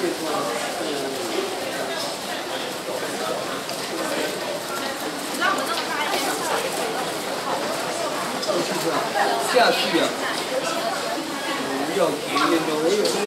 下我们，去啊，下去啊，要几我的？